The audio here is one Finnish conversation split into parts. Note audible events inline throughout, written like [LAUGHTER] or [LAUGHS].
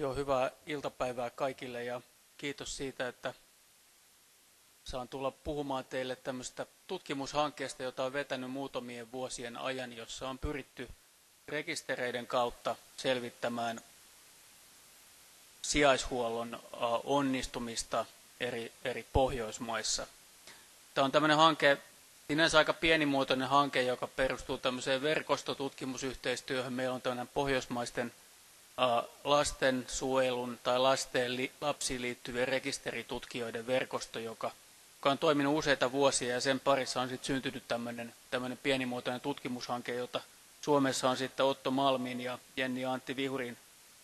Joo, hyvää iltapäivää kaikille ja kiitos siitä, että saan tulla puhumaan teille tämmöistä tutkimushankkeesta, jota on vetänyt muutamien vuosien ajan, jossa on pyritty rekistereiden kautta selvittämään sijaishuollon onnistumista eri, eri Pohjoismaissa. Tämä on tämmöinen hanke, sinänsä aika pienimuotoinen hanke, joka perustuu tämmöiseen verkostotutkimusyhteistyöhön. Meillä on tämmöinen pohjoismaisten lastensuojelun tai lasten, lapsiin liittyvien rekisteritutkijoiden verkosto, joka, joka on toiminut useita vuosia ja sen parissa on sitten syntynyt tämmöinen, tämmöinen pienimuotoinen tutkimushanke, jota Suomessa on sitten Otto Malmin ja Jenni Antti Vihurin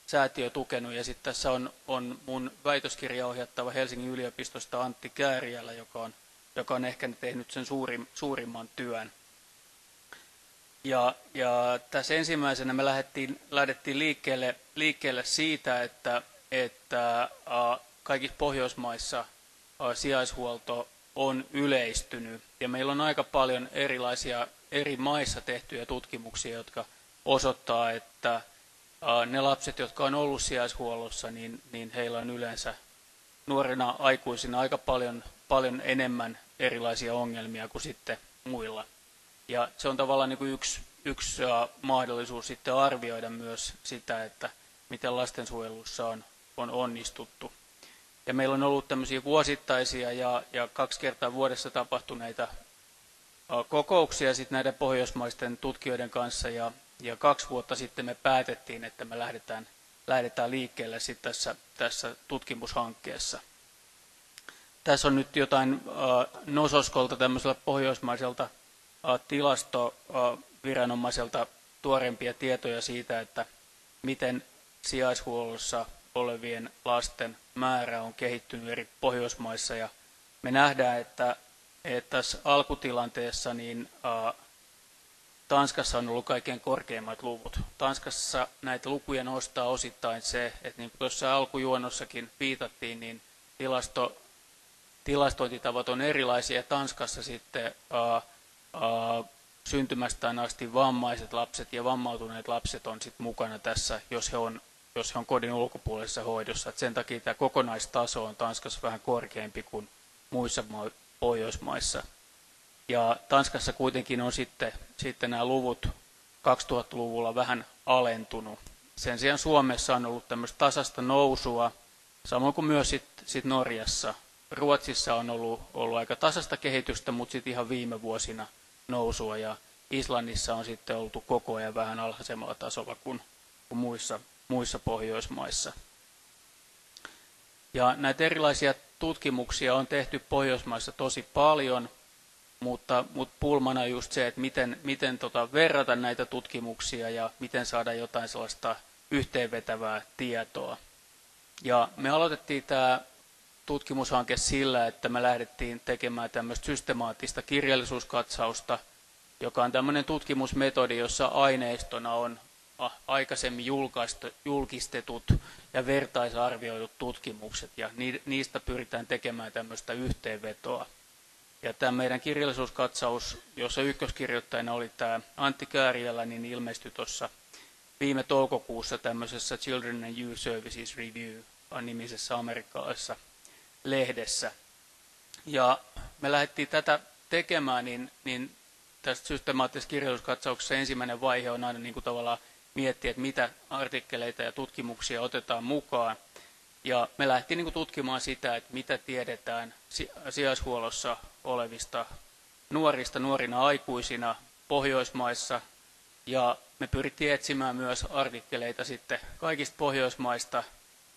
säätiö tukenut. Ja sitten tässä on, on mun väitöskirjaohjattava Helsingin yliopistosta Antti Kääriälä, joka on, joka on ehkä tehnyt sen suurim, suurimman työn. Ja, ja tässä ensimmäisenä me lähdettiin, lähdettiin liikkeelle, liikkeelle siitä, että, että ä, kaikissa Pohjoismaissa ä, sijaishuolto on yleistynyt. Ja meillä on aika paljon erilaisia eri maissa tehtyjä tutkimuksia, jotka osoittaa, että ne lapset, jotka on ollut sijaishuollossa, niin, niin heillä on yleensä nuorena aikuisina aika paljon, paljon enemmän erilaisia ongelmia kuin sitten muilla. Ja se on tavallaan niin kuin yksi, yksi mahdollisuus sitten arvioida myös sitä, että miten lastensuojelussa on, on onnistuttu. Ja meillä on ollut tämmöisiä vuosittaisia ja, ja kaksi kertaa vuodessa tapahtuneita kokouksia sitten näiden pohjoismaisten tutkijoiden kanssa ja, ja kaksi vuotta sitten me päätettiin, että me lähdetään, lähdetään liikkeelle sitten tässä, tässä tutkimushankkeessa. Tässä on nyt jotain äh, Nososkolta tämmöiseltä pohjoismaiselta tilastoviranomaiselta tuorempia tietoja siitä, että miten sijaishuollossa olevien lasten määrä on kehittynyt eri Pohjoismaissa. Ja me nähdään, että että tässä alkutilanteessa niin ä, Tanskassa on ollut kaikkein korkeimmat luvut. Tanskassa näitä lukuja nostaa osittain se, että niin kuin tuossa alkujuonnossakin viitattiin, niin tilasto, tilastointitavat on erilaisia. Tanskassa sitten ä, syntymästään asti vammaiset lapset ja vammautuneet lapset on sitten mukana tässä, jos he on, jos he on kodin ulkopuolisessa hoidossa. Et sen takia tämä kokonaistaso on Tanskassa vähän korkeampi kuin muissa Pohjoismaissa. Ja Tanskassa kuitenkin on sitten, sitten nämä luvut 2000-luvulla vähän alentunut. Sen sijaan Suomessa on ollut tämmöistä tasasta nousua, samoin kuin myös sit, sit Norjassa. Ruotsissa on ollut, ollut aika tasasta kehitystä, mutta sitten ihan viime vuosina nousua. Ja Islannissa on sitten oltu koko ajan vähän alhaisemmalla tasolla kuin, kuin muissa, muissa Pohjoismaissa. Ja näitä erilaisia tutkimuksia on tehty Pohjoismaissa tosi paljon, mutta, mutta pulmana just se, että miten, miten tota verrata näitä tutkimuksia ja miten saada jotain sellaista yhteenvetävää tietoa. Ja me aloitettiin tämä tutkimushanke sillä, että me lähdettiin tekemään tämmöistä systemaattista kirjallisuuskatsausta, joka on tämmöinen tutkimusmetodi, jossa aineistona on aikaisemmin julkistetut ja vertaisarvioidut tutkimukset, ja niistä pyritään tekemään tämmöistä yhteenvetoa. Ja tämä meidän kirjallisuuskatsaus, jossa ykköskirjoittajana oli tämä Antti Kääriälä, niin ilmestyi tuossa viime toukokuussa tämmöisessä Children and Youth Services Review nimisessä amerikkalaisessa lehdessä. Ja me lähdettiin tätä tekemään, niin, niin tästä systemaattisesta kirjallisuuskatsauksessa ensimmäinen vaihe on aina niin kuin tavallaan miettiä, että mitä artikkeleita ja tutkimuksia otetaan mukaan. Ja me lähtiin niin tutkimaan sitä, että mitä tiedetään sijaishuollossa olevista nuorista nuorina aikuisina Pohjoismaissa. Ja me pyrittiin etsimään myös artikkeleita sitten kaikista Pohjoismaista,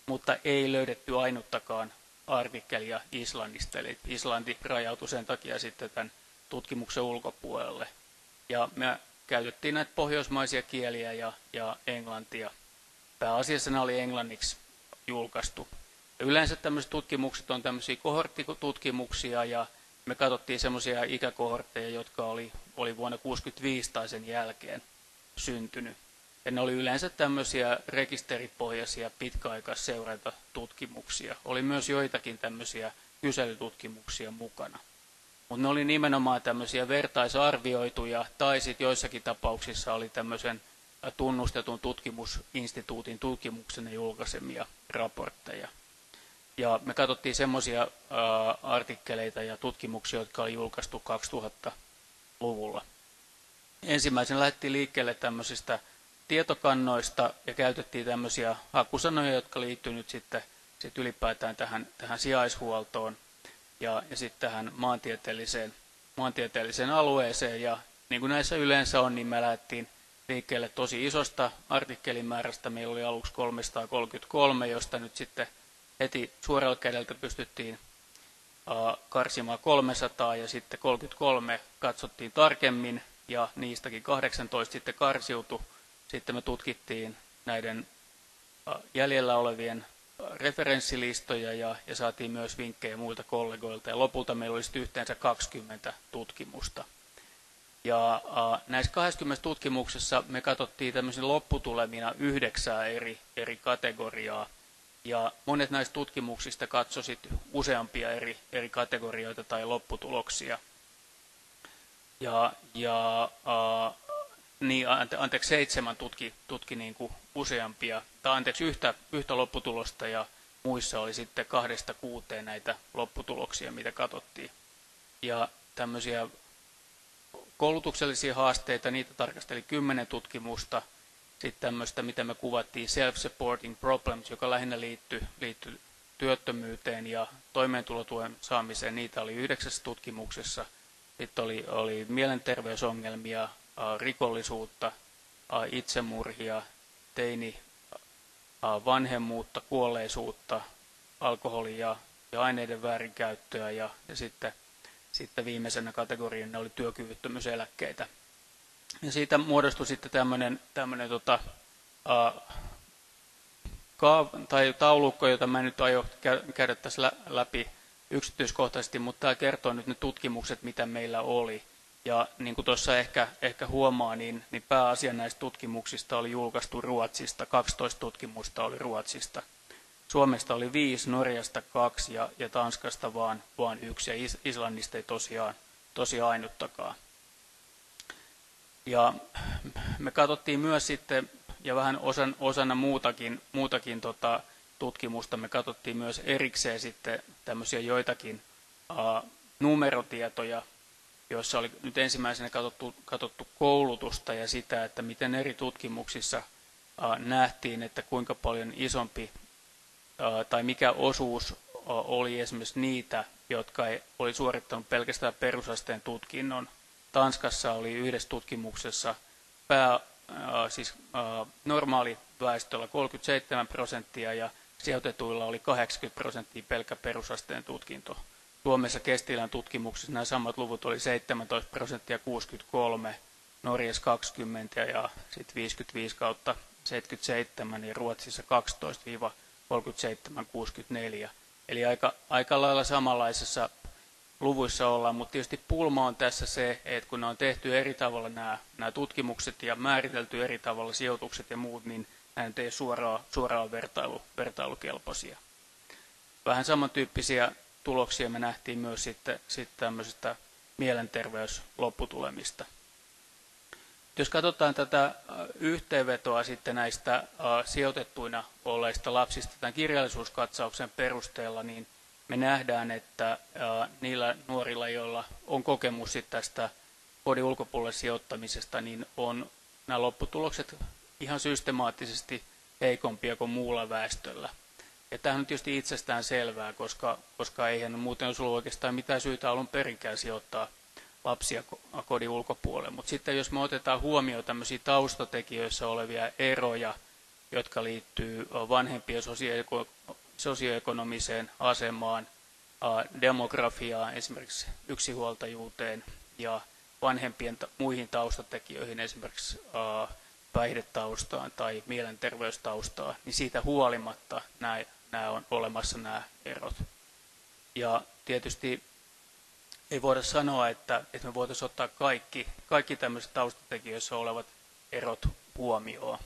mutta ei löydetty ainuttakaan artikkelia Islannista. Eli Islanti rajautui sen takia sitten tämän tutkimuksen ulkopuolelle. Ja me käytettiin näitä pohjoismaisia kieliä ja, ja englantia. Pääasiassa nämä oli englanniksi julkaistu. Ja yleensä tämmöiset tutkimukset on tämmöisiä kohorttitutkimuksia ja me katsottiin semmoisia ikäkohortteja, jotka oli, oli vuonna 1965 tai sen jälkeen syntynyt. Ja ne oli yleensä tämmöisiä rekisteripohjaisia pitkäaikaisseurantatutkimuksia. Oli myös joitakin tämmöisiä kyselytutkimuksia mukana. Mutta ne oli nimenomaan tämmöisiä vertaisarvioituja, tai sitten joissakin tapauksissa oli tämmöisen tunnustetun tutkimusinstituutin tutkimuksen julkaisemia raportteja. Ja me katsottiin semmoisia artikkeleita ja tutkimuksia, jotka oli julkaistu 2000-luvulla. Ensimmäisen lähdettiin liikkeelle tämmöisistä tietokannoista ja käytettiin tämmöisiä hakusanoja, jotka liittyy nyt sitten sit ylipäätään tähän, tähän sijaishuoltoon ja, ja sitten tähän maantieteelliseen, maantieteelliseen alueeseen. Ja niin kuin näissä yleensä on, niin me lähdettiin liikkeelle tosi isosta artikkelimäärästä. Meillä oli aluksi 333, josta nyt sitten heti suoralla kädeltä pystyttiin karsimaan 300 ja sitten 33 katsottiin tarkemmin ja niistäkin 18 sitten karsiutui. Sitten me tutkittiin näiden jäljellä olevien referenssilistoja ja, ja saatiin myös vinkkejä muilta kollegoilta. Ja lopulta meillä oli yhteensä 20 tutkimusta. Ja äh, näissä 20 tutkimuksessa me katsottiin tämmöisen lopputulemina yhdeksää eri, eri kategoriaa. Ja monet näistä tutkimuksista katsoisit useampia eri, eri kategorioita tai lopputuloksia. Ja, ja äh, niin, ante, anteeksi, seitsemän tutki, tutki niin kuin useampia, tai anteeksi, yhtä, yhtä lopputulosta ja muissa oli sitten kahdesta kuuteen näitä lopputuloksia, mitä katsottiin. Ja tämmöisiä koulutuksellisia haasteita, niitä tarkasteli kymmenen tutkimusta. Sitten tämmöistä, mitä me kuvattiin self-supporting problems, joka lähinnä liittyy, liittyy työttömyyteen ja toimeentulotuen saamiseen. Niitä oli yhdeksässä tutkimuksessa. Sitten oli, oli mielenterveysongelmia, rikollisuutta, itsemurhia, teini vanhemmuutta, kuolleisuutta, alkoholia ja aineiden väärinkäyttöä ja, ja sitten sitten viimeisenä kategoriana oli työkyvyttömyyseläkkeitä. Ja siitä muodostui sitten tämmöinen, tämmöinen tota, kaav, tai taulukko, jota mä nyt aio käydä tässä läpi yksityiskohtaisesti, mutta tämä kertoo nyt ne tutkimukset, mitä meillä oli. Ja niin kuin tuossa ehkä, ehkä huomaa, niin, niin pääasia näistä tutkimuksista oli julkaistu Ruotsista, 12 tutkimusta oli Ruotsista. Suomesta oli viisi, Norjasta kaksi ja, ja Tanskasta vaan, vaan yksi ja Islannista ei tosiaan, tosiaan ainuttakaan. Ja me katsottiin myös sitten, ja vähän osan, osana muutakin, muutakin tota, tutkimusta, me katsottiin myös erikseen sitten tämmöisiä joitakin uh, numerotietoja, joissa oli nyt ensimmäisenä katsottu, katsottu koulutusta ja sitä, että miten eri tutkimuksissa nähtiin, että kuinka paljon isompi tai mikä osuus oli esimerkiksi niitä, jotka oli suorittanut pelkästään perusasteen tutkinnon. Tanskassa oli yhdessä tutkimuksessa pää, siis normaali väestöllä 37 prosenttia ja sijoitetuilla oli 80 prosenttia pelkkä perusasteen tutkinto. Suomessa Kestilän tutkimuksessa nämä samat luvut oli 17 prosenttia 63, Norjassa 20 ja sitten 55 kautta 77 ja Ruotsissa 12 37-64. Eli aika, aika lailla samanlaisessa luvuissa ollaan, mutta tietysti pulma on tässä se, että kun ne on tehty eri tavalla nämä, nämä tutkimukset ja määritelty eri tavalla sijoitukset ja muut, niin nämä ei suoraan, suoraan vertailu, vertailukelpoisia. Vähän samantyyppisiä tuloksia me nähtiin myös sitten, sitten tämmöisestä mielenterveyslopputulemista. Jos katsotaan tätä äh, yhteenvetoa sitten näistä äh, sijoitettuina olleista lapsista tämän kirjallisuuskatsauksen perusteella, niin me nähdään, että äh, niillä nuorilla, joilla on kokemus tästä kodin ulkopuolelle sijoittamisesta, niin on nämä lopputulokset ihan systemaattisesti heikompia kuin muulla väestöllä. Ja tämähän on tietysti itsestään selvää, koska, koska eihän muuten olisi ollut oikeastaan mitään syytä alun perinkään sijoittaa lapsia kodin ulkopuolelle. Mutta sitten jos me otetaan huomioon tämmöisiä taustatekijöissä olevia eroja, jotka liittyy vanhempien sosioekonomiseen asemaan, demografiaan, esimerkiksi yksinhuoltajuuteen ja vanhempien muihin taustatekijöihin, esimerkiksi päihdetaustaan tai mielenterveystaustaan, niin siitä huolimatta nämä, nämä on olemassa nämä erot. Ja tietysti ei voida sanoa, että, että me voitaisiin ottaa kaikki, kaikki tämmöiset taustatekijöissä olevat erot huomioon.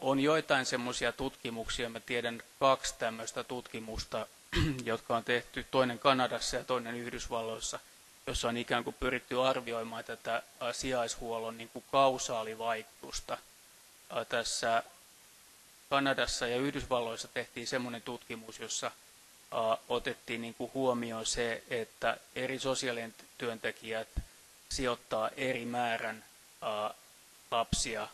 On joitain semmoisia tutkimuksia, mä tiedän kaksi tämmöistä tutkimusta, [CLEARS THROAT] jotka on tehty toinen Kanadassa ja toinen Yhdysvalloissa, jossa on ikään kuin pyritty arvioimaan tätä sijaishuollon niin kuin kausaalivaikutusta tässä Kanadassa ja Yhdysvalloissa tehtiin semmoinen tutkimus, jossa otettiin niin kuin huomioon se, että eri sosiaalien työntekijät sijoittaa eri määrän lapsia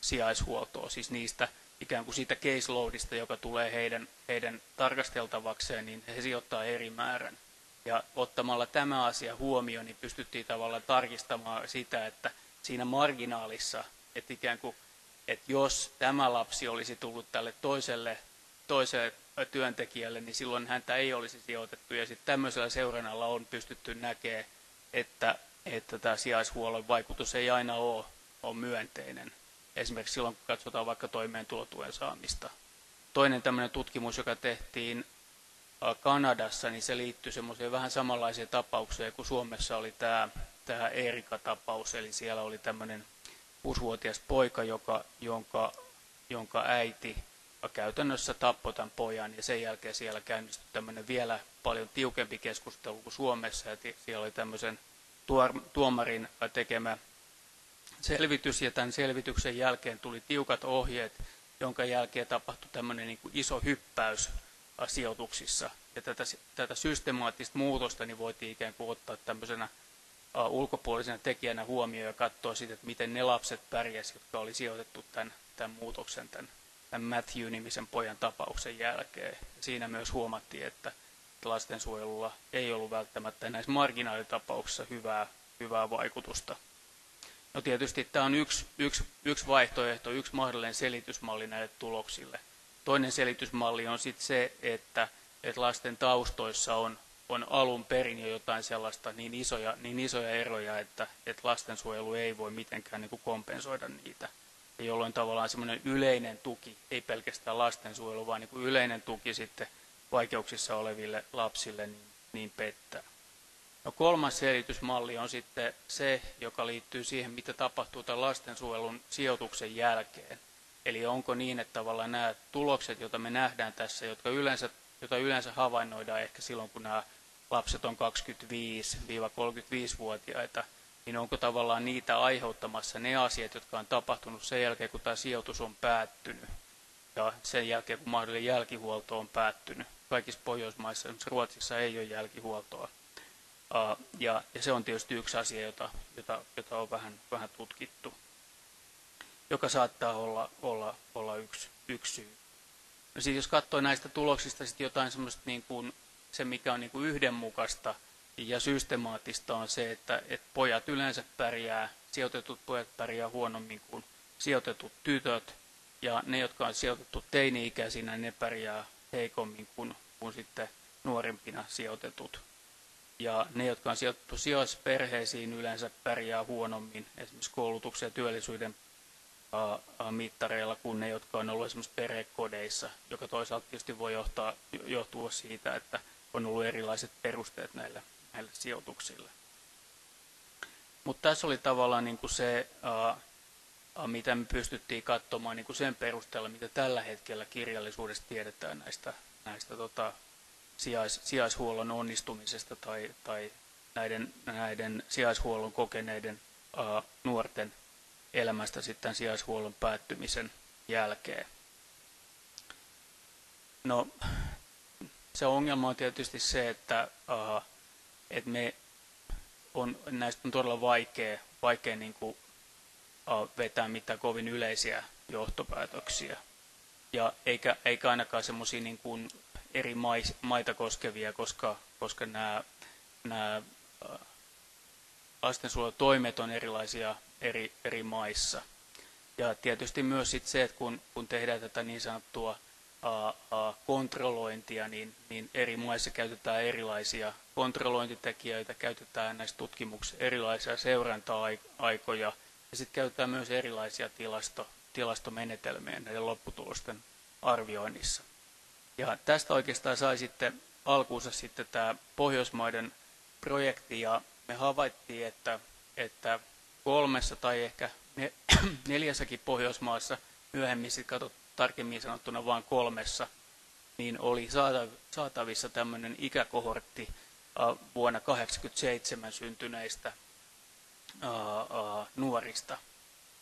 sijaishuoltoon, siis niistä ikään kuin siitä caseloadista, joka tulee heidän, heidän tarkasteltavakseen, niin he sijoittaa eri määrän. Ja ottamalla tämä asia huomioon, niin pystyttiin tavallaan tarkistamaan sitä, että siinä marginaalissa, että ikään kuin, että jos tämä lapsi olisi tullut tälle toiselle, toiselle työntekijälle, niin silloin häntä ei olisi sijoitettu. Ja sitten tämmöisellä seurannalla on pystytty näkemään, että, että tämä sijaishuollon vaikutus ei aina ole, ole myönteinen. Esimerkiksi silloin, kun katsotaan vaikka toimeentulotuen saamista. Toinen tämmöinen tutkimus, joka tehtiin Kanadassa, niin se liittyy semmoiseen vähän samanlaiseen tapaukseen kuin Suomessa oli tämä, tämä Erika-tapaus. Eli siellä oli tämmöinen kuusivuotias poika, joka, jonka, jonka äiti käytännössä tappoi tämän pojan ja sen jälkeen siellä käynnistyi tämmöinen vielä paljon tiukempi keskustelu kuin Suomessa. Ja siellä oli tämmöisen tuomarin tekemä selvitys ja tämän selvityksen jälkeen tuli tiukat ohjeet, jonka jälkeen tapahtui tämmöinen niin kuin iso hyppäys sijoituksissa. Ja tätä, tätä systemaattista muutosta niin voitiin ikään kuin ottaa tämmöisenä ulkopuolisena tekijänä huomioon ja katsoa sitten, että miten ne lapset pärjäsivät, jotka oli sijoitettu tämän, tämän muutoksen, tämän, tämän Matthew-nimisen pojan tapauksen jälkeen. Siinä myös huomattiin, että lastensuojelulla ei ollut välttämättä näissä marginaalitapauksissa hyvää, hyvää vaikutusta. No tietysti tämä on yksi, yksi, yksi vaihtoehto, yksi mahdollinen selitysmalli näille tuloksille. Toinen selitysmalli on sitten se, että, että lasten taustoissa on, on alun perin jo jotain sellaista niin isoja, niin isoja eroja, että, että lastensuojelu ei voi mitenkään niin kuin kompensoida niitä. Ja jolloin tavallaan semmoinen yleinen tuki, ei pelkästään lastensuojelu, vaan niin kuin yleinen tuki sitten vaikeuksissa oleville lapsille niin, niin pettää. No kolmas selitysmalli on sitten se, joka liittyy siihen, mitä tapahtuu tämän lastensuojelun sijoituksen jälkeen. Eli onko niin, että tavallaan nämä tulokset, joita me nähdään tässä, jotka yleensä, joita yleensä havainnoidaan ehkä silloin, kun nämä lapset on 25-35-vuotiaita, niin onko tavallaan niitä aiheuttamassa ne asiat, jotka on tapahtunut sen jälkeen, kun tämä sijoitus on päättynyt ja sen jälkeen, kun mahdollinen jälkihuolto on päättynyt. Kaikissa Pohjoismaissa, esimerkiksi Ruotsissa ei ole jälkihuoltoa. Ja, ja se on tietysti yksi asia, jota, jota, jota on vähän, vähän tutkittu joka saattaa olla, olla, olla yksi, yksi syy. No siis jos katsoo näistä tuloksista sit jotain semmoista niin kuin se, mikä on niin kuin yhdenmukaista ja systemaattista on se, että, että pojat yleensä pärjää, sijoitetut pojat pärjää huonommin kuin sijoitetut tytöt, ja ne, jotka on sijoitettu teini-ikäisinä, ne pärjää heikommin kuin, kuin sitten nuorempina sijoitetut. Ja ne, jotka on sijoitettu sijoisperheisiin, yleensä pärjää huonommin esimerkiksi koulutuksen ja työllisyyden mittareilla kuin ne, jotka on ollut esimerkiksi perhekodeissa, joka toisaalta tietysti voi johtaa, johtua siitä, että on ollut erilaiset perusteet näille, näille sijoituksille. Mutta tässä oli tavallaan niin kuin se, mitä me pystyttiin katsomaan niin kuin sen perusteella, mitä tällä hetkellä kirjallisuudessa tiedetään näistä, näistä tota, sijais, sijaishuollon onnistumisesta tai, tai näiden, näiden sijaishuollon kokeneiden nuorten elämästä sitten sijaishuollon päättymisen jälkeen. No, se ongelma on tietysti se, että, uh, että me on, näistä on todella vaikea, vaikea niin kuin, uh, vetää mitään kovin yleisiä johtopäätöksiä. Ja eikä, eikä ainakaan semmoisia niin kuin eri mais, maita koskevia, koska, koska nämä, nämä uh, lastensuojelutoimet on erilaisia eri, eri maissa. Ja tietysti myös sit se, että kun, kun tehdään tätä niin sanottua kontrollointia, niin, niin eri maissa käytetään erilaisia kontrollointitekijöitä, käytetään näissä tutkimuksissa erilaisia seuranta-aikoja ja sitten käytetään myös erilaisia tilasto, tilastomenetelmiä näiden lopputulosten arvioinnissa. Ja tästä oikeastaan sai sitten alkuunsa sitten tämä Pohjoismaiden projekti ja me havaittiin, että, että kolmessa tai ehkä [CLEARS THROAT] neljässäkin Pohjoismaassa, myöhemmin sitten katsot tarkemmin sanottuna vain kolmessa, niin oli saatavissa tämmöinen ikäkohortti vuonna 1987 syntyneistä nuorista.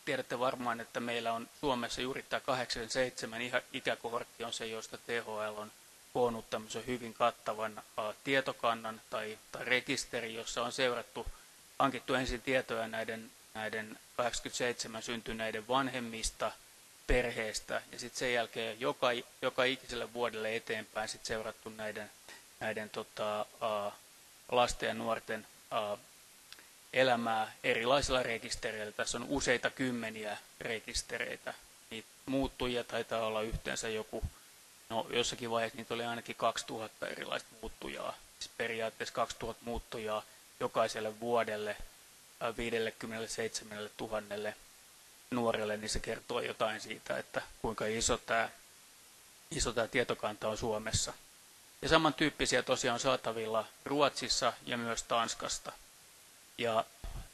tiedätte varmaan, että meillä on Suomessa juuri tämä 87 ikäkohortti on se, josta THL on koonnut tämmöisen hyvin kattavan tietokannan tai, tai rekisteri, jossa on seurattu, hankittu ensin tietoja näiden, näiden 87 syntyneiden vanhemmista, perheestä ja sitten sen jälkeen joka, joka ikiselle vuodelle eteenpäin sit seurattu näiden, näiden tota, lasten ja nuorten elämää erilaisilla rekistereillä. Tässä on useita kymmeniä rekistereitä. Niitä muuttujia taitaa olla yhteensä joku, no jossakin vaiheessa niitä oli ainakin 2000 erilaista muuttujaa. Siis periaatteessa 2000 muuttujaa jokaiselle vuodelle 57 000 nuorelle, niin se kertoo jotain siitä, että kuinka iso tämä, iso tämä tietokanta on Suomessa. Ja samantyyppisiä tosiaan saatavilla Ruotsissa ja myös Tanskasta. Ja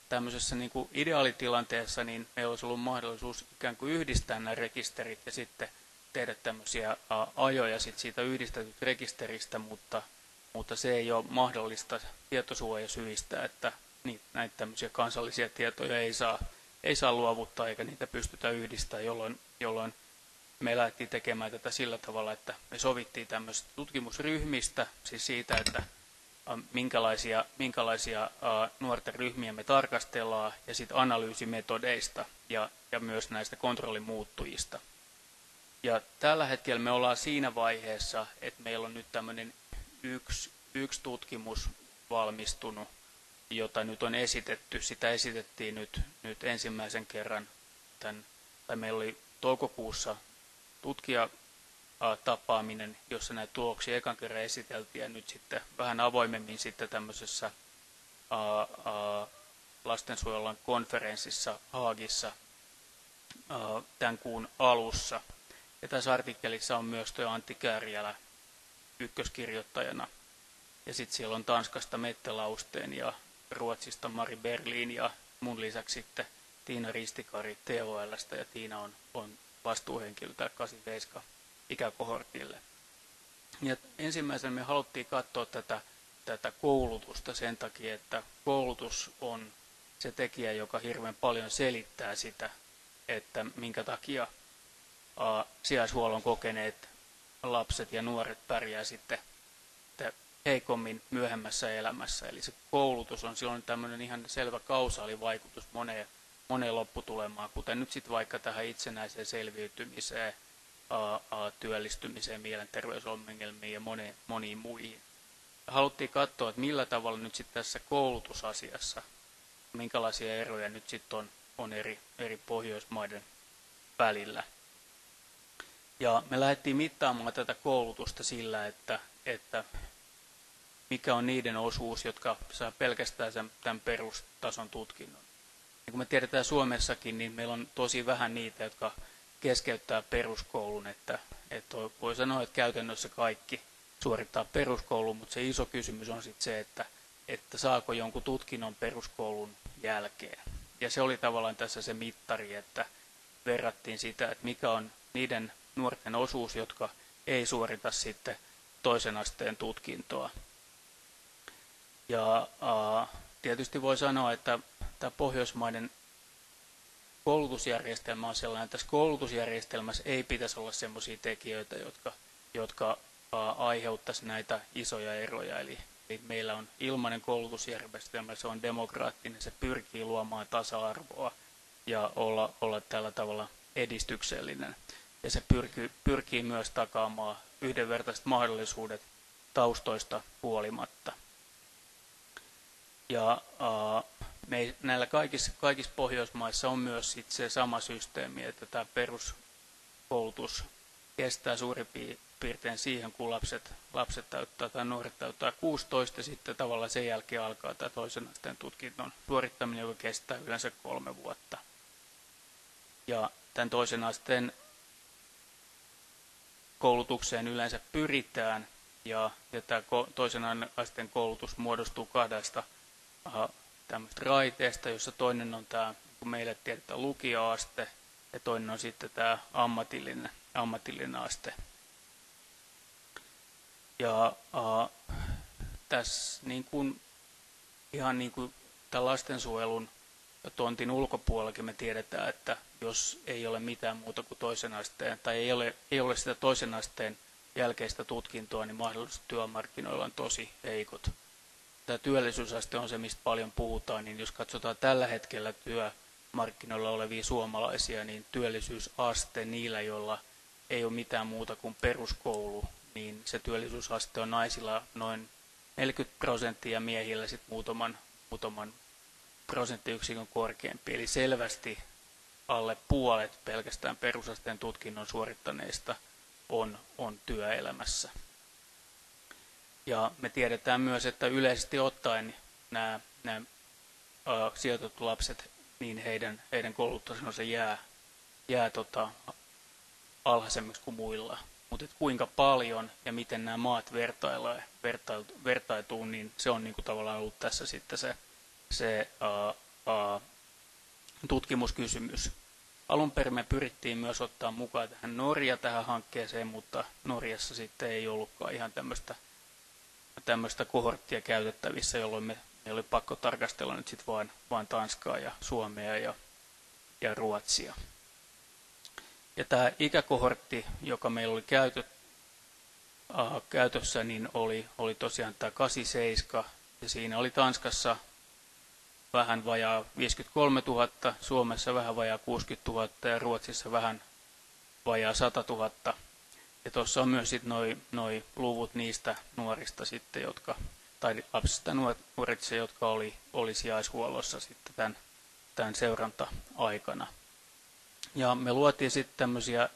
tämmöisessä niin kuin ideaalitilanteessa niin meillä olisi ollut mahdollisuus ikään kuin yhdistää nämä rekisterit ja sitten tehdä tämmöisiä ajoja sit siitä yhdistetystä rekisteristä, mutta, mutta se ei ole mahdollista tietosuojasyistä, että niin, näitä tämmöisiä kansallisia tietoja ei saa, ei saa luovuttaa eikä niitä pystytä yhdistämään, jolloin, jolloin me lähdettiin tekemään tätä sillä tavalla, että me sovittiin tämmöistä tutkimusryhmistä, siis siitä, että minkälaisia, minkälaisia nuorten ryhmiä me tarkastellaan ja sitten analyysimetodeista ja, ja myös näistä kontrollimuuttujista. Ja tällä hetkellä me ollaan siinä vaiheessa, että meillä on nyt tämmöinen yksi, yksi tutkimus valmistunut, jota nyt on esitetty. Sitä esitettiin nyt, nyt ensimmäisen kerran, tämän, tai meillä oli toukokuussa tutkija tapaaminen, jossa näitä tuloksia ekan kerran esiteltiin ja nyt sitten vähän avoimemmin sitten tämmöisessä lastensuojelun konferenssissa Haagissa tämän kuun alussa. Ja tässä artikkelissa on myös tuo Antti Kääriälä ykköskirjoittajana. Ja sitten siellä on Tanskasta Mette Lausteen ja Ruotsista Mari Berlin ja mun lisäksi sitten Tiina Ristikari THLstä ja Tiina on, on vastuuhenkilö tai 87 ikäkohortille. Ja ensimmäisenä me haluttiin katsoa tätä, tätä koulutusta sen takia, että koulutus on se tekijä, joka hirveän paljon selittää sitä, että minkä takia a, sijaishuollon kokeneet lapset ja nuoret pärjää sitten heikommin myöhemmässä elämässä. Eli se koulutus on silloin tämmöinen ihan selvä kausaalivaikutus moneen, moneen lopputulemaan, kuten nyt sitten vaikka tähän itsenäiseen selviytymiseen, työllistymiseen, mielenterveysongelmiin ja moniin, moniin muihin. Haluttiin katsoa, että millä tavalla nyt sitten tässä koulutusasiassa, minkälaisia eroja nyt sitten on, on eri, eri Pohjoismaiden välillä. Ja me lähdettiin mittaamaan tätä koulutusta sillä, että, että mikä on niiden osuus, jotka saa pelkästään sen, tämän perustason tutkinnon. Ja kun me tiedetään Suomessakin, niin meillä on tosi vähän niitä, jotka keskeyttää peruskoulun, että, että voi sanoa, että käytännössä kaikki suorittaa peruskoulun, mutta se iso kysymys on sitten se, että, että saako jonkun tutkinnon peruskoulun jälkeen. Ja se oli tavallaan tässä se mittari, että verrattiin sitä, että mikä on niiden nuorten osuus, jotka ei suorita sitten toisen asteen tutkintoa. Ja äh, tietysti voi sanoa, että tämä pohjoismainen koulutusjärjestelmä on sellainen, että tässä koulutusjärjestelmässä ei pitäisi olla sellaisia tekijöitä, jotka, jotka aiheuttaisi näitä isoja eroja. Eli, eli meillä on ilmainen koulutusjärjestelmä, se on demokraattinen, se pyrkii luomaan tasa-arvoa ja olla, olla tällä tavalla edistyksellinen. Ja se pyrkii, pyrkii myös takaamaan yhdenvertaiset mahdollisuudet taustoista huolimatta. Ja äh, me, näillä kaikissa, kaikissa Pohjoismaissa on myös sit se sama systeemi, että tämä peruskoulutus kestää suurin piirtein siihen, kun lapset, lapset täyttää tai nuoret täyttää 16, ja sitten tavallaan sen jälkeen alkaa tämä toisen asteen tutkinnon suorittaminen, joka kestää yleensä kolme vuotta. Ja tämän toisen asteen koulutukseen yleensä pyritään, ja, ja tämä toisen asteen koulutus muodostuu kahdesta tämmöistä raiteesta, jossa toinen on tämä, kun meille tiedetään lukioaste, ja toinen on sitten tämä ammatillinen, ammatillinen aste. Ja äh, tässä niin kuin, ihan niin kuin tämän lastensuojelun tontin ulkopuolellakin me tiedetään, että jos ei ole mitään muuta kuin toisen asteen, tai ei ole, ei ole sitä toisen asteen jälkeistä tutkintoa, niin mahdollisuudet työmarkkinoilla on tosi heikot. Tämä työllisyysaste on se, mistä paljon puhutaan, niin jos katsotaan tällä hetkellä työmarkkinoilla olevia suomalaisia, niin työllisyysaste niillä, joilla ei ole mitään muuta kuin peruskoulu, niin se työllisyysaste on naisilla noin 40 prosenttia ja miehillä sitten muutaman, muutaman prosenttiyksikön korkeampi. Eli selvästi alle puolet pelkästään perusasteen tutkinnon suorittaneista on, on työelämässä. Ja me tiedetään myös, että yleisesti ottaen nämä, nämä ä, sijoitetut lapset, niin heidän, heidän koulutustasonsa jää, jää tota, alhaisemmiksi kuin muilla. Mutta kuinka paljon ja miten nämä maat vertaituu, niin se on niinku tavallaan ollut tässä sitten se, se ää, ää, tutkimuskysymys. Alun perin me pyrittiin myös ottaa mukaan tähän Norja tähän hankkeeseen, mutta Norjassa sitten ei ollutkaan ihan tämmöistä tämmöistä kohorttia käytettävissä, jolloin me, me oli pakko tarkastella nyt sitten vain, vain Tanskaa ja Suomea ja, ja Ruotsia. Ja tämä ikäkohortti, joka meillä oli käytö, äh, käytössä, niin oli, oli tosiaan tämä 87, ja siinä oli Tanskassa vähän vajaa 53 000, Suomessa vähän vajaa 60 000 ja Ruotsissa vähän vajaa 100 000. Ja tuossa on myös sitten noi, noi luvut niistä nuorista sitten, jotka, tai lapsista nuorista, jotka oli, oli sijaishuollossa sitten tämän, tämän seuranta-aikana. Ja me luotiin sitten tämmöisiä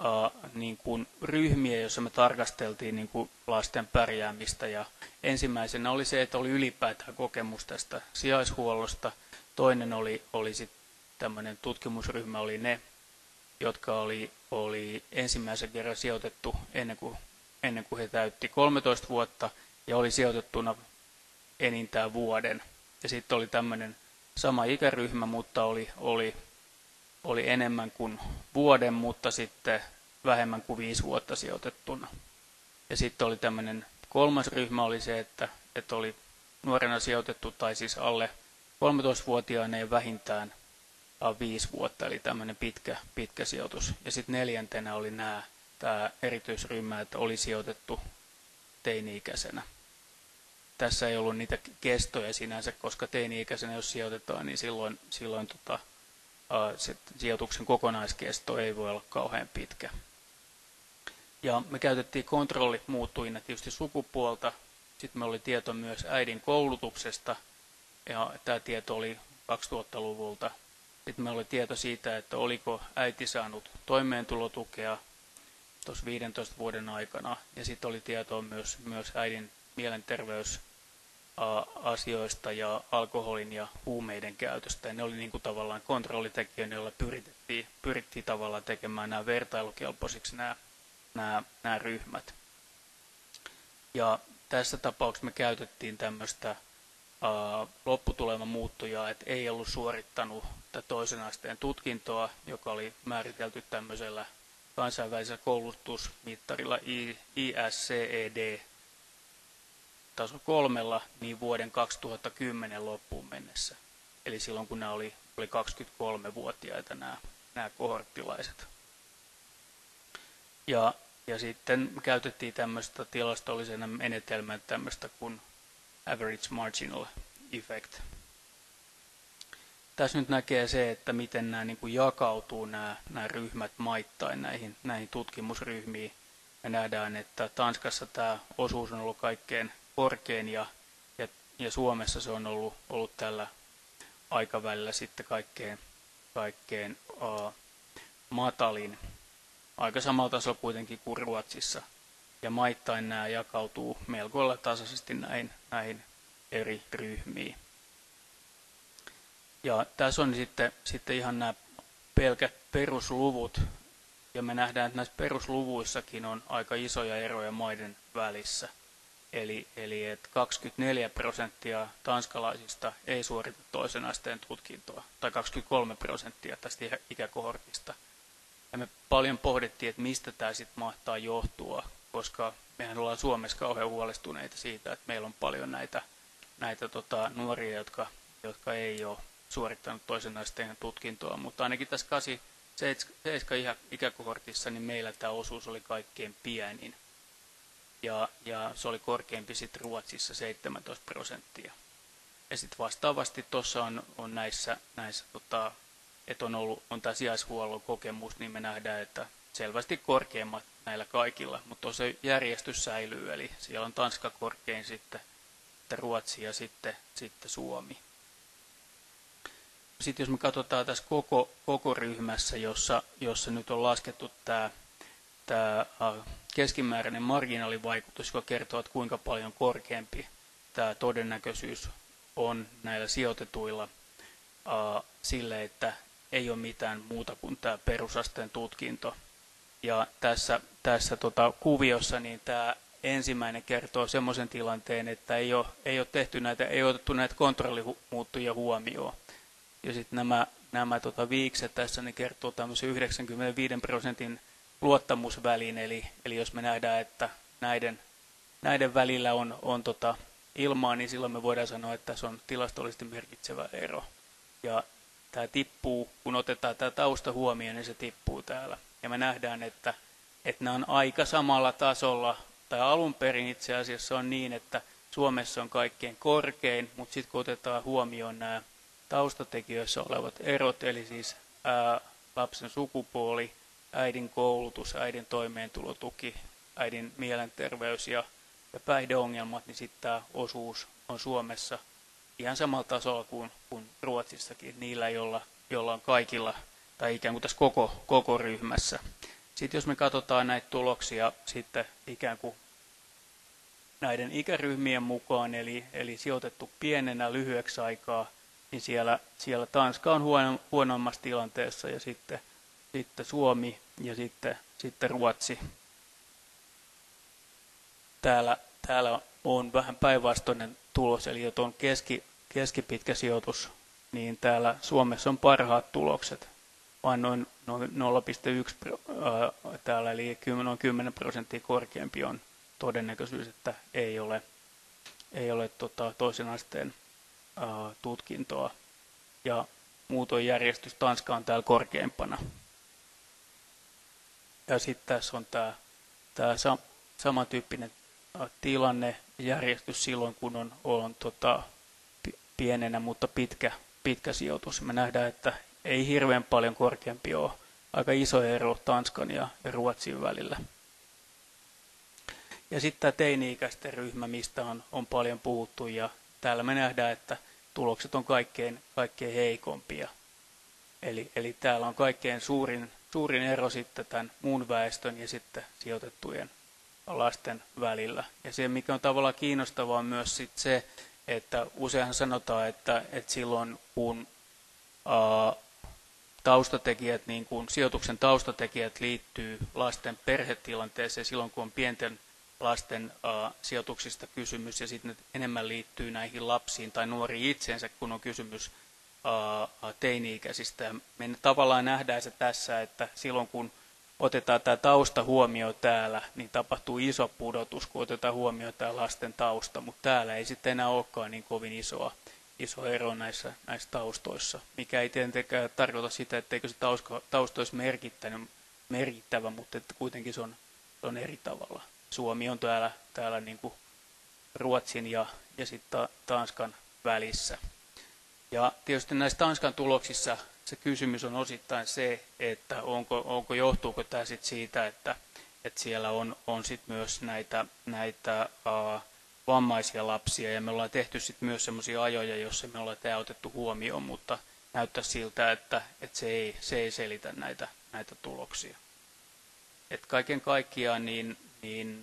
uh, niin kuin ryhmiä, joissa me tarkasteltiin niin kuin lasten pärjäämistä. Ja ensimmäisenä oli se, että oli ylipäätään kokemus tästä sijaishuollosta. Toinen oli, oli sitten tämmöinen tutkimusryhmä, oli ne, jotka oli, oli ensimmäisen kerran sijoitettu ennen kuin, ennen kuin he täytti 13 vuotta ja oli sijoitettuna enintään vuoden. Ja sitten oli tämmöinen sama ikäryhmä, mutta oli, oli oli enemmän kuin vuoden, mutta sitten vähemmän kuin viisi vuotta sijoitettuna. Ja sitten oli tämmöinen kolmas ryhmä oli se, että, että oli nuorena sijoitettu tai siis alle 13-vuotiaana vähintään viisi vuotta, eli tämmöinen pitkä, pitkä sijoitus. Ja sitten neljäntenä oli nämä, tämä erityisryhmä, että oli sijoitettu teini-ikäisenä. Tässä ei ollut niitä kestoja sinänsä, koska teini-ikäisenä jos sijoitetaan, niin silloin, silloin tota, se sijoituksen kokonaiskesto ei voi olla kauhean pitkä. Ja me käytettiin kontrollimuuttujina tietysti sukupuolta. Sitten me oli tieto myös äidin koulutuksesta, ja tämä tieto oli 2000-luvulta. Sitten me oli tieto siitä, että oliko äiti saanut toimeentulotukea tuossa 15 vuoden aikana. Ja sitten oli tietoa myös, myös äidin mielenterveys asioista ja alkoholin ja huumeiden käytöstä. Ja ne oli niin kuin tavallaan kontrollitekijöitä, joilla pyrittiin, pyrittiin tavallaan tekemään nämä vertailukelpoisiksi nämä, nämä, nämä ryhmät. Ja tässä tapauksessa me käytettiin tämmöistä lopputuleman muuttujaa, että ei ollut suorittanut toisen asteen tutkintoa, joka oli määritelty tämmöisellä kansainvälisellä koulutusmittarilla ISCED taso kolmella niin vuoden 2010 loppuun mennessä. Eli silloin kun nämä oli, oli 23-vuotiaita nämä, nämä kohorttilaiset. Ja, ja sitten käytettiin tämmöistä tilastollisena menetelmää tämmöistä kuin average marginal effect. Tässä nyt näkee se, että miten nämä niin kuin jakautuu nämä, nämä ryhmät maittain näihin, näihin tutkimusryhmiin. Me nähdään, että Tanskassa tämä osuus on ollut kaikkein korkein ja, ja, ja Suomessa se on ollut, ollut tällä aikavälillä sitten kaikkein, kaikkein uh, matalin. Aika samalla tasolla kuitenkin kuin Ruotsissa. Ja maittain nämä jakautuu melko tasaisesti näihin, näihin eri ryhmiin. Ja tässä on sitten, sitten ihan nämä pelkät perusluvut. Ja me nähdään, että näissä perusluvuissakin on aika isoja eroja maiden välissä. Eli, eli että 24 prosenttia tanskalaisista ei suorita toisen asteen tutkintoa, tai 23 prosenttia tästä ikäkohortista. Ja me paljon pohdittiin, että mistä tämä sitten mahtaa johtua, koska mehän ollaan Suomessa kauhean huolestuneita siitä, että meillä on paljon näitä, näitä tota, nuoria, jotka, jotka ei ole suorittanut toisen asteen tutkintoa, mutta ainakin tässä 8 7 ikäkohortissa niin meillä tämä osuus oli kaikkein pienin. Ja, ja se oli korkeampi sitten Ruotsissa 17 prosenttia. Ja sitten vastaavasti tuossa on, on näissä, näissä tota, että on, ollut, on tämä sijaishuollon kokemus, niin me nähdään, että selvästi korkeammat näillä kaikilla, mutta tuossa järjestys säilyy, eli siellä on Tanska korkein sitten, sitten Ruotsi ja sitten, sitten Suomi. Sitten jos me katsotaan tässä koko, koko ryhmässä, jossa, jossa nyt on laskettu tämä, tämä keskimääräinen marginaalivaikutus, joka kertoo, että kuinka paljon korkeampi tämä todennäköisyys on näillä sijoitetuilla sille, että ei ole mitään muuta kuin tämä perusasteen tutkinto. Ja tässä, tässä tota kuviossa niin tämä ensimmäinen kertoo semmoisen tilanteen, että ei ole, ei ole tehty näitä, ei ole otettu näitä kontrollimuuttujia huomioon. Ja sitten nämä, nämä tota viikset tässä ne kertoo tämmöisen 95 prosentin luottamusväliin, eli, eli jos me nähdään, että näiden, näiden välillä on, on tota ilmaa, niin silloin me voidaan sanoa, että se on tilastollisesti merkitsevä ero. Ja tämä tippuu, kun otetaan tämä tausta huomioon, niin se tippuu täällä. Ja me nähdään, että, että nämä on aika samalla tasolla, tai alun perin itse asiassa on niin, että Suomessa on kaikkein korkein, mutta sitten kun otetaan huomioon nämä taustatekijöissä olevat erot, eli siis ää, lapsen sukupuoli, äidin koulutus, äidin toimeentulotuki, äidin mielenterveys ja, ja päihdeongelmat, niin sitten tämä osuus on Suomessa ihan samalla tasolla kuin, kuin Ruotsissakin, niillä, joilla, joilla on kaikilla, tai ikään kuin tässä koko, koko ryhmässä. Sitten jos me katsotaan näitä tuloksia sitten ikään kuin näiden ikäryhmien mukaan, eli, eli sijoitettu pienenä lyhyeksi aikaa, niin siellä, siellä Tanska on huono, huonommassa tilanteessa ja sitten, sitten Suomi ja sitten, sitten Ruotsi. Täällä, täällä on vähän päinvastoinen tulos, eli on keski, keskipitkä sijoitus, niin täällä Suomessa on parhaat tulokset, vain noin, noin 0,1 täällä, eli noin 10 prosenttia korkeampi on todennäköisyys, että ei ole, ei ole tota, toisen asteen ää, tutkintoa. Ja muutoin järjestys Tanska on täällä korkeimpana. Ja sitten tässä on tämä, tämä samantyyppinen tilanne, järjestys silloin, kun on, on tota, pienenä, mutta pitkä, pitkä sijoitus. Me nähdään, että ei hirveän paljon korkeampi ole. Aika iso ero Tanskan ja Ruotsin välillä. Ja sitten tämä teini-ikäisten ryhmä, mistä on, on paljon puhuttu, ja täällä me nähdään, että tulokset on kaikkein, kaikkein heikompia. Eli, eli täällä on kaikkein suurin, suurin ero sitten tämän muun väestön ja sitten sijoitettujen lasten välillä. Ja se, mikä on tavallaan kiinnostavaa, myös sit se, että useinhan sanotaan, että, että silloin kun ää, taustatekijät, niin kun sijoituksen taustatekijät liittyy lasten perhetilanteeseen silloin, kun on pienten lasten ää, sijoituksista kysymys ja sitten enemmän liittyy näihin lapsiin tai nuoriin itseensä, kun on kysymys ää, teini-ikäisistä. Me tavallaan nähdään se tässä, että silloin kun otetaan tämä tausta huomioon täällä, niin tapahtuu iso pudotus, kun otetaan huomioon tämä lasten tausta, mutta täällä ei sitten enää olekaan niin kovin isoa, iso ero näissä, näissä taustoissa, mikä ei tietenkään tarkoita sitä, etteikö se tausta, tausta olisi merkittävä, mutta että kuitenkin se on, se on eri tavalla. Suomi on täällä, täällä niin kuin Ruotsin ja, ja sitten Tanskan välissä. Ja tietysti näissä Tanskan tuloksissa se kysymys on osittain se, että onko, onko johtuuko tämä sit siitä, että, että siellä on, on sit myös näitä, näitä uh, vammaisia lapsia. Ja me ollaan tehty sit myös sellaisia ajoja, joissa me ollaan tämä otettu huomioon, mutta näyttää siltä, että, että se, ei, se ei selitä näitä, näitä tuloksia. Et kaiken kaikkiaan niin, niin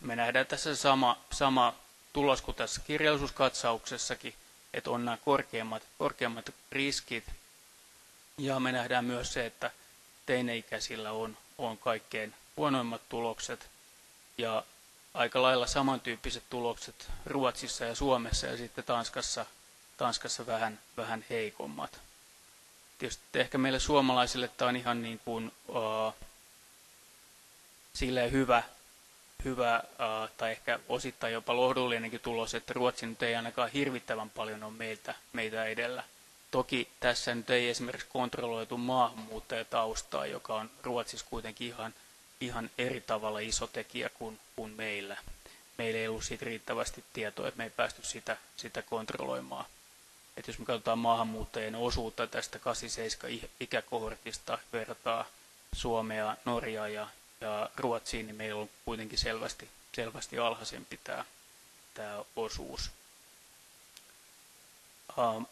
me nähdään tässä sama, sama tulos kuin tässä kirjallisuuskatsauksessakin, että on nämä korkeammat, korkeammat riskit. Ja me nähdään myös se, että teineikäisillä on, on kaikkein huonoimmat tulokset. Ja aika lailla samantyyppiset tulokset Ruotsissa ja Suomessa ja sitten Tanskassa, Tanskassa vähän, vähän heikommat. Tietysti ehkä meille suomalaisille tämä on ihan niin kuin, uh, hyvä, hyvä uh, tai ehkä osittain jopa lohdullinenkin tulos, että Ruotsi nyt ei ainakaan hirvittävän paljon ole meiltä, meitä edellä Toki tässä nyt ei esimerkiksi kontrolloitu maahanmuuttajataustaa, joka on Ruotsissa kuitenkin ihan, ihan eri tavalla iso tekijä kuin, kuin meillä. Meillä ei ollut siitä riittävästi tietoa, että me ei päästy sitä, sitä kontrolloimaan. Et jos me katsotaan maahanmuuttajien osuutta tästä 87 ikäkohortista, vertaa Suomea, Norjaa ja, ja Ruotsiin, niin meillä on kuitenkin selvästi, selvästi alhaisempi tämä, tämä osuus. Uh,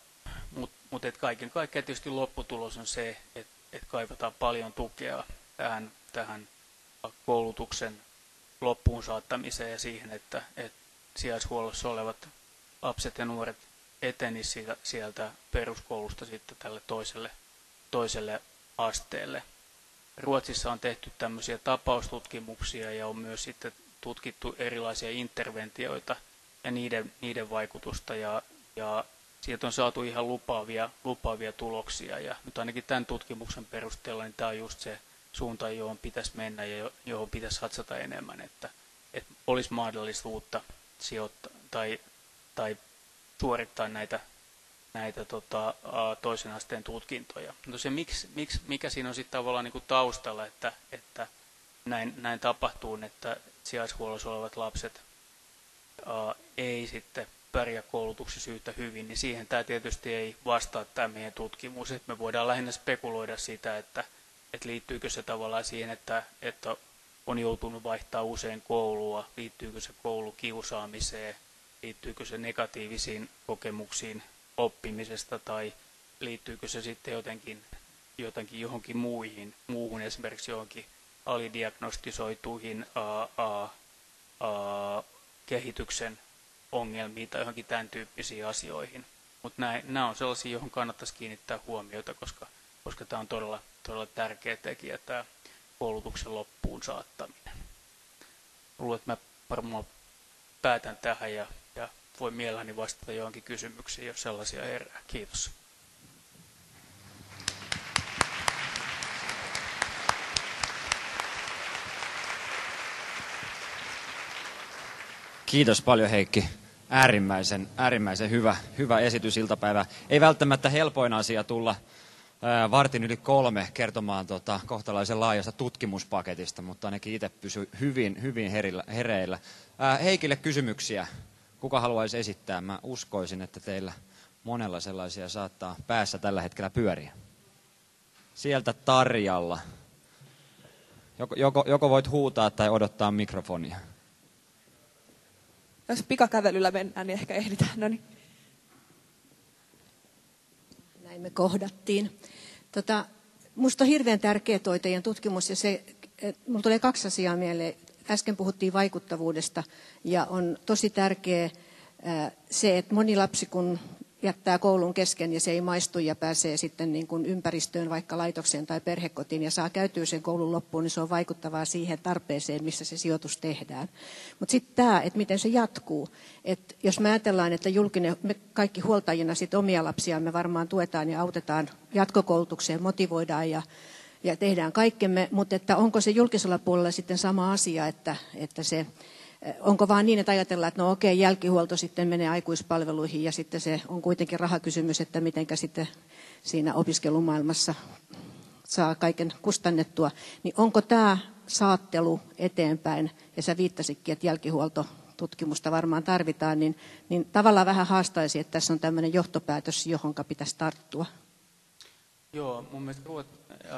Mutta mut kaiken kaikkiaan tietysti lopputulos on se, että et kaivataan paljon tukea tähän, tähän koulutuksen loppuun saattamiseen ja siihen, että, että sijaishuollossa olevat lapset ja nuoret etenisivät sieltä peruskoulusta sitten tälle toiselle, toiselle asteelle. Ruotsissa on tehty tämmöisiä tapaustutkimuksia ja on myös sitten tutkittu erilaisia interventioita ja niiden, niiden vaikutusta ja, ja siitä on saatu ihan lupaavia, lupaavia tuloksia ja nyt ainakin tämän tutkimuksen perusteella niin tämä on just se suunta, johon pitäisi mennä ja johon pitäisi satsata enemmän, että, että olisi mahdollisuutta sijoittaa tai, tai suorittaa näitä, näitä tota, toisen asteen tutkintoja. No se, miksi, miksi, mikä siinä on sitten tavallaan niin kuin taustalla, että, että näin, näin tapahtuu, että sijaishuollossa olevat lapset ää, ei sitten pärjää koulutuksessa yhtä hyvin, niin siihen tämä tietysti ei vastaa tämä meidän tutkimus. Me voidaan lähinnä spekuloida sitä, että, että liittyykö se tavallaan siihen, että, että on joutunut vaihtaa usein koulua, liittyykö se koulukiusaamiseen, liittyykö se negatiivisiin kokemuksiin oppimisesta tai liittyykö se sitten jotenkin, jotenkin johonkin muihin, muuhun esimerkiksi johonkin alidiagnostisoituihin aa, aa, aa, kehityksen ongelmiin tai johonkin tämän tyyppisiin asioihin. Mutta nämä on sellaisia, johon kannattaisi kiinnittää huomiota, koska, koska tämä on todella, todella tärkeä tekijä, tämä koulutuksen loppuun saattaminen. Luulen, että mä varmaan päätän tähän ja, ja voin mielelläni vastata johonkin kysymyksiin, jos sellaisia herää. Kiitos. Kiitos paljon Heikki. Äärimmäisen, äärimmäisen hyvä, hyvä esitys iltapäivä. Ei välttämättä helpoin asia tulla vartin yli kolme kertomaan tota, kohtalaisen laajasta tutkimuspaketista, mutta ainakin itse pysyy hyvin, hyvin herillä, hereillä. Ää, Heikille kysymyksiä. Kuka haluaisi esittää? Mä uskoisin, että teillä monella sellaisia saattaa päässä tällä hetkellä pyöriä. Sieltä Tarjalla. Joko, joko, joko voit huutaa tai odottaa mikrofonia jos pikakävelyllä mennään, niin ehkä ehditään. No niin. Näin me kohdattiin. Tota, musta on hirveän tärkeä toi teidän tutkimus ja se, mulla tulee kaksi asiaa mieleen. Äsken puhuttiin vaikuttavuudesta ja on tosi tärkeä se, että moni lapsi kun jättää koulun kesken ja se ei maistu ja pääsee sitten niin kuin ympäristöön, vaikka laitokseen tai perhekotiin ja saa käytyä sen koulun loppuun, niin se on vaikuttavaa siihen tarpeeseen, missä se sijoitus tehdään. Mutta sitten tämä, että miten se jatkuu. Et jos me ajatellaan, että julkinen, me kaikki huoltajina sit omia lapsia me varmaan tuetaan ja autetaan jatkokoulutukseen, motivoidaan ja, ja tehdään kaikkemme, mutta että onko se julkisella puolella sitten sama asia, että, että se Onko vaan niin, että ajatellaan, että no okei, jälkihuolto sitten menee aikuispalveluihin ja sitten se on kuitenkin rahakysymys, että mitenkä sitten siinä opiskelumaailmassa saa kaiken kustannettua. Niin onko tämä saattelu eteenpäin, ja sä viittasitkin, että jälkihuolto tutkimusta varmaan tarvitaan, niin, niin tavallaan vähän haastaisi, että tässä on tämmöinen johtopäätös, johon pitäisi tarttua. Joo, mun mielestä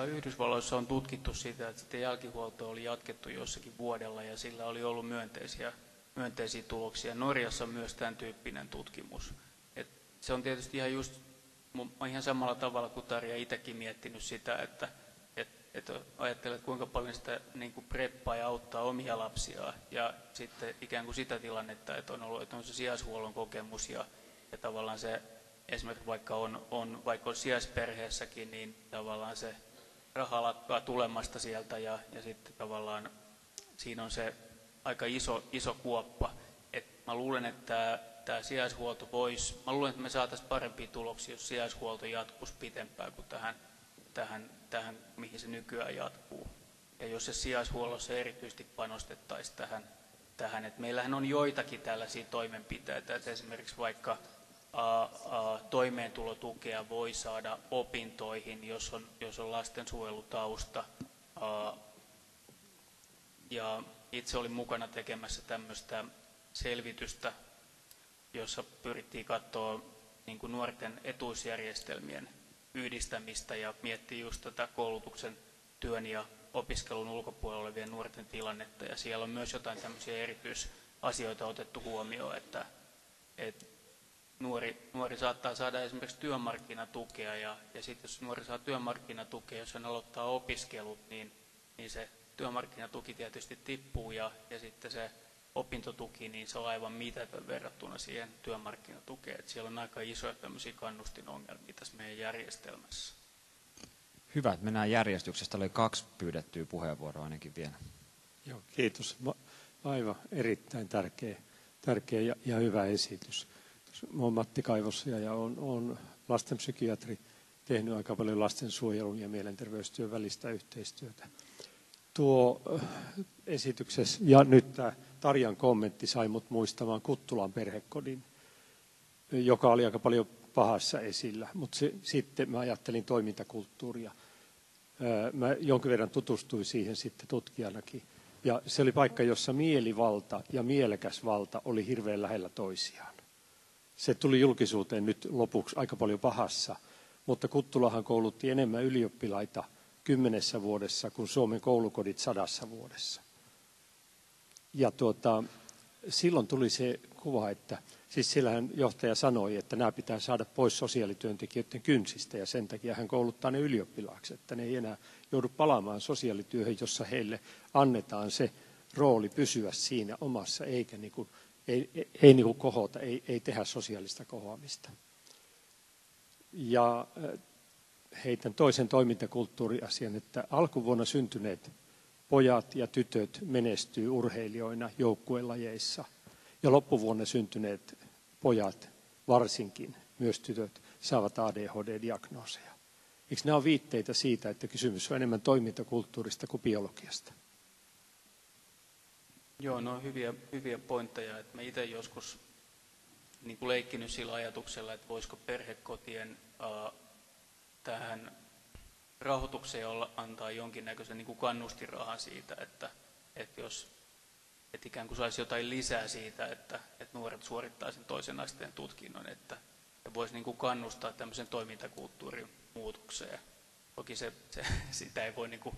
Yhdysvalloissa on tutkittu sitä, että sitten jälkihuolto oli jatkettu jossakin vuodella ja sillä oli ollut myönteisiä, myönteisiä tuloksia. Norjassa on myös tämän tyyppinen tutkimus. Et se on tietysti ihan just ihan samalla tavalla kuin Tarja itsekin miettinyt sitä, että et, et ajattelee, että kuinka paljon sitä niin kuin preppaa ja auttaa omia lapsia ja sitten ikään kuin sitä tilannetta, että on ollut että on se sijaishuollon kokemus ja, ja tavallaan se esimerkiksi vaikka on, on vaikka on sijaisperheessäkin, niin tavallaan se raha lakkaa tulemasta sieltä ja, ja sitten tavallaan siinä on se aika iso, iso kuoppa. Et mä luulen, että tämä sijaishuolto voisi, mä luulen, että me saataisiin parempia tuloksia, jos sijaishuolto jatkuisi pitempään kuin tähän, tähän, tähän, mihin se nykyään jatkuu. Ja jos se sijaishuollossa erityisesti panostettaisiin tähän, tähän että meillähän on joitakin tällaisia toimenpiteitä, että esimerkiksi vaikka toimeentulotukea voi saada opintoihin, jos on, jos on lastensuojelutausta. Ja itse olin mukana tekemässä tämmöistä selvitystä, jossa pyrittiin katsoa niin kuin nuorten etuusjärjestelmien yhdistämistä ja miettiä just tätä koulutuksen, työn ja opiskelun ulkopuolella olevien nuorten tilannetta. Ja siellä on myös jotain tämmöisiä erityisasioita otettu huomioon, että, että nuori, nuori saattaa saada esimerkiksi työmarkkinatukea ja, ja sitten jos nuori saa työmarkkinatukea, jos hän aloittaa opiskelut, niin, niin se työmarkkinatuki tietysti tippuu ja, ja sitten se opintotuki, niin se on aivan mitätön verrattuna siihen työmarkkinatukeen. Että siellä on aika isoja tämmöisiä kannustinongelmia tässä meidän järjestelmässä. Hyvä, että mennään järjestyksestä. Oli kaksi pyydettyä puheenvuoroa ainakin vielä. Joo, kiitos. Aivan erittäin tärkeä, tärkeä ja, ja hyvä esitys. Mä olen Matti Kaivos ja olen, olen lastenpsykiatri, tehnyt aika paljon lastensuojelun ja mielenterveystyön välistä yhteistyötä. Tuo äh, esityksessä, ja nyt tämä Tarjan kommentti sai mut muistamaan Kuttulan perhekodin, joka oli aika paljon pahassa esillä, mutta sitten mä ajattelin toimintakulttuuria. Äh, mä jonkin verran tutustuin siihen sitten tutkijanakin. Ja se oli paikka, jossa mielivalta ja mielekäs valta oli hirveän lähellä toisiaan. Se tuli julkisuuteen nyt lopuksi aika paljon pahassa, mutta Kuttulahan koulutti enemmän ylioppilaita kymmenessä vuodessa kuin Suomen koulukodit sadassa vuodessa. Ja tuota, silloin tuli se kuva, että siis sillähän johtaja sanoi, että nämä pitää saada pois sosiaalityöntekijöiden kynsistä ja sen takia hän kouluttaa ne ylioppilaaksi, että ne ei enää joudu palaamaan sosiaalityöhön, jossa heille annetaan se rooli pysyä siinä omassa, eikä niin kuin ei, ei, ei niin kohota, ei, ei tehdä sosiaalista kohoamista. Ja äh, heitän toisen toimintakulttuuriasian, että alkuvuonna syntyneet pojat ja tytöt menestyy urheilijoina joukkuelajeissa ja loppuvuonna syntyneet pojat varsinkin, myös tytöt, saavat ADHD-diagnooseja. Eikö nämä ole viitteitä siitä, että kysymys on enemmän toimintakulttuurista kuin biologiasta? Joo, no hyviä, hyviä pointteja. Että mä itse joskus niin kuin leikkinyt sillä ajatuksella, että voisiko perhekotien äh, tähän rahoitukseen olla, antaa jonkinnäköisen niin kuin kannustirahan siitä, että, että jos että ikään kuin saisi jotain lisää siitä, että, että nuoret suorittaa sen toisen asteen tutkinnon, että, että voisi niin kuin kannustaa tämmöisen toimintakulttuurin muutokseen. Toki se, se, [LAUGHS] sitä ei voi niin kuin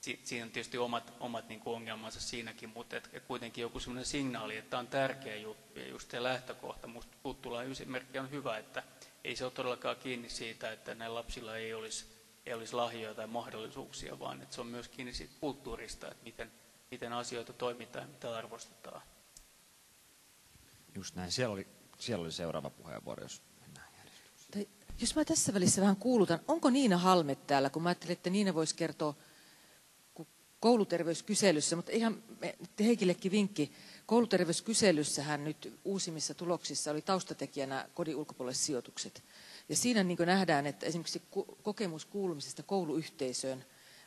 siinä on tietysti omat, omat niin kuin ongelmansa siinäkin, mutta et, kuitenkin joku sellainen signaali, että tämä on tärkeä juttu ja just se lähtökohta. Minusta Puttulan esimerkki on hyvä, että ei se ole todellakaan kiinni siitä, että näillä lapsilla ei olisi, ei olisi lahjoja tai mahdollisuuksia, vaan että se on myös kiinni siitä kulttuurista, että miten, miten asioita toimitaan ja mitä arvostetaan. Just näin. Siellä oli, siellä oli seuraava puheenvuoro, jos mennään tai, Jos mä tässä välissä vähän kuulutan, onko Niina Halmet täällä, kun mä ajattelin, että Niina voisi kertoa kouluterveyskyselyssä, mutta ihan Heikillekin vinkki. Kouluterveyskyselyssähän nyt uusimmissa tuloksissa oli taustatekijänä kodin ulkopuolelle sijoitukset. Ja siinä niin nähdään, että esimerkiksi kokemus kuulumisesta kouluyhteisöön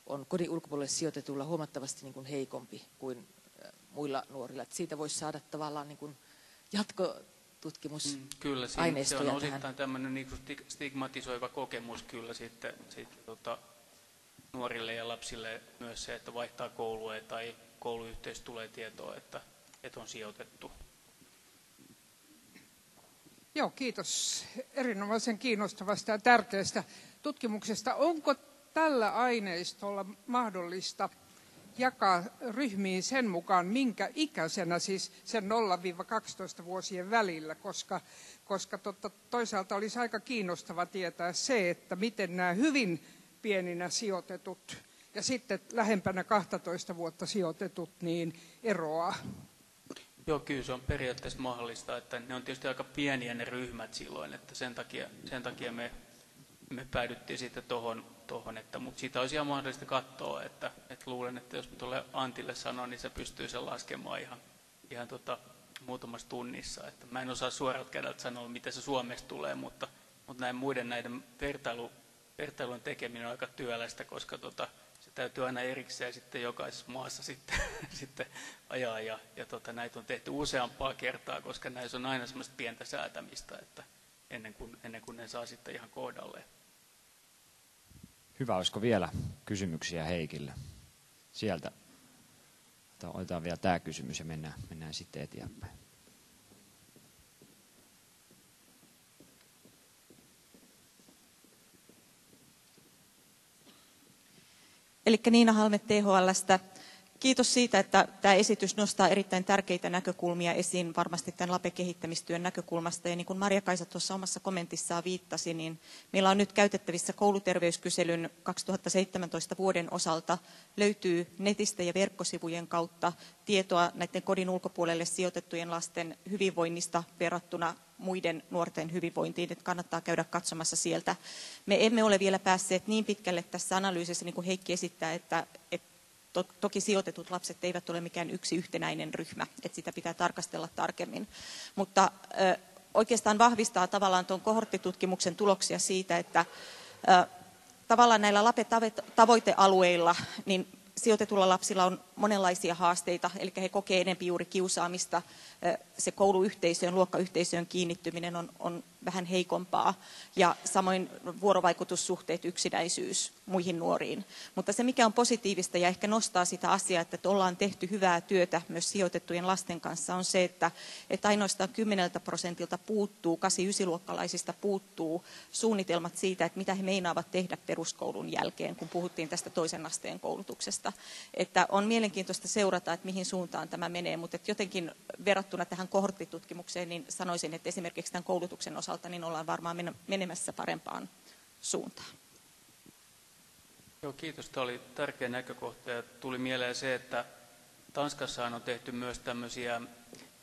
on kodin ulkopuolelle sijoitetulla huomattavasti niin kuin heikompi kuin muilla nuorilla. Että siitä voisi saada tavallaan niin kuin jatkotutkimus mm, Kyllä, se on osittain tähän. tämmöinen niin stigmatisoiva kokemus kyllä sitten, sitten tota, nuorille ja lapsille myös se, että vaihtaa koulua tai kouluyhteys tulee tietoa, että, että on sijoitettu. Joo, kiitos erinomaisen kiinnostavasta ja tärkeästä tutkimuksesta. Onko tällä aineistolla mahdollista jakaa ryhmiin sen mukaan, minkä ikäisenä, siis sen 0-12 vuosien välillä, koska, koska totta, toisaalta olisi aika kiinnostava tietää se, että miten nämä hyvin pieninä sijoitetut ja sitten lähempänä 12 vuotta sijoitetut niin eroaa. Joo, kyllä se on periaatteessa mahdollista, että ne on tietysti aika pieniä ne ryhmät silloin, että sen takia, sen takia me, me päädyttiin sitten tuohon, tohon, että, mutta siitä olisi ihan mahdollista katsoa, että, että luulen, että jos tuolle Antille sanon, niin se pystyy sen laskemaan ihan, ihan tota, muutamassa tunnissa. Että mä en osaa suoralta kädeltä sanoa, miten se Suomesta tulee, mutta, mutta näin muiden näiden vertailu, vertailun tekeminen on aika työlästä, koska tota, se täytyy aina erikseen sitten jokaisessa maassa [LAUGHS] sitten, sitten ajaa. Ja, ja tota, näitä on tehty useampaa kertaa, koska näissä on aina semmoista pientä säätämistä, että ennen kuin, ennen kuin ne saa sitten ihan kohdalleen. Hyvä, olisiko vielä kysymyksiä Heikille? Sieltä. Otetaan vielä tämä kysymys ja mennään, mennään sitten eteenpäin. Eli Niina Halme THLstä. Kiitos siitä, että tämä esitys nostaa erittäin tärkeitä näkökulmia esiin varmasti tämän LAPE-kehittämistyön näkökulmasta. Ja niin kuin Maria-Kaisa tuossa omassa kommentissaan viittasi, niin meillä on nyt käytettävissä kouluterveyskyselyn 2017 vuoden osalta. Löytyy netistä ja verkkosivujen kautta tietoa näiden kodin ulkopuolelle sijoitettujen lasten hyvinvoinnista verrattuna muiden nuorten hyvinvointiin, että kannattaa käydä katsomassa sieltä. Me emme ole vielä päässeet niin pitkälle tässä analyysissä, niin kuin Heikki esittää, että, että to, toki sijoitetut lapset eivät ole mikään yksi yhtenäinen ryhmä, että sitä pitää tarkastella tarkemmin. Mutta ö, oikeastaan vahvistaa tavallaan tuon kohorttitutkimuksen tuloksia siitä, että ö, tavallaan näillä LAPE-tavoitealueilla, niin sijoitetulla lapsilla on monenlaisia haasteita, eli he kokee enemmän juuri kiusaamista, se kouluyhteisöön, luokkayhteisöön kiinnittyminen on, on vähän heikompaa ja samoin vuorovaikutussuhteet, yksinäisyys muihin nuoriin. Mutta se, mikä on positiivista ja ehkä nostaa sitä asiaa, että ollaan tehty hyvää työtä myös sijoitettujen lasten kanssa, on se, että, että ainoastaan 10 prosentilta puuttuu, 8-9-luokkalaisista puuttuu suunnitelmat siitä, että mitä he meinaavat tehdä peruskoulun jälkeen, kun puhuttiin tästä toisen asteen koulutuksesta. Että on mielenkiintoista seurata, että mihin suuntaan tämä menee, mutta että jotenkin verrattuna tähän kohorttitutkimukseen, niin sanoisin, että esimerkiksi tämän koulutuksen osalta niin ollaan varmaan menemässä parempaan suuntaan. Joo, kiitos. Tämä oli tärkeä näkökohta ja tuli mieleen se, että Tanskassa on tehty myös tämmöisiä,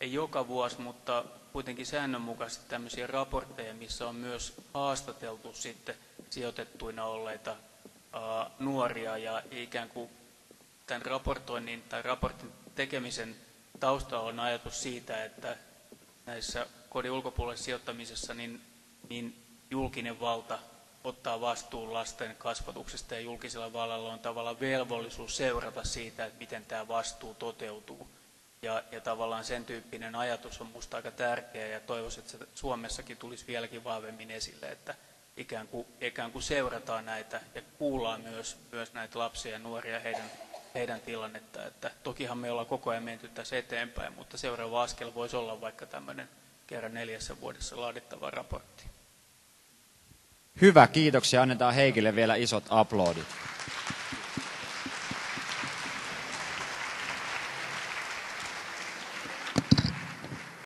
ei joka vuosi, mutta kuitenkin säännönmukaisesti tämmöisiä raportteja, missä on myös haastateltu sitten sijoitettuina olleita ää, nuoria ja ikään kuin tämän raportoinnin tai raportin tekemisen taustalla on ajatus siitä, että näissä kodin ulkopuolelle sijoittamisessa niin, niin julkinen valta ottaa vastuun lasten kasvatuksesta ja julkisella vallalla on tavallaan velvollisuus seurata siitä, että miten tämä vastuu toteutuu. Ja, ja tavallaan sen tyyppinen ajatus on minusta aika tärkeä ja toivoisin, että se Suomessakin tulisi vieläkin vahvemmin esille, että ikään kuin, ikään kuin seurataan näitä ja kuullaan myös, myös näitä lapsia ja nuoria heidän heidän tilannetta. Että tokihan me ollaan koko ajan menty tässä eteenpäin, mutta seuraava askel voisi olla vaikka tämmöinen kerran neljässä vuodessa laadittava raportti. Hyvä, kiitoksia. Annetaan Heikille vielä isot aplodit.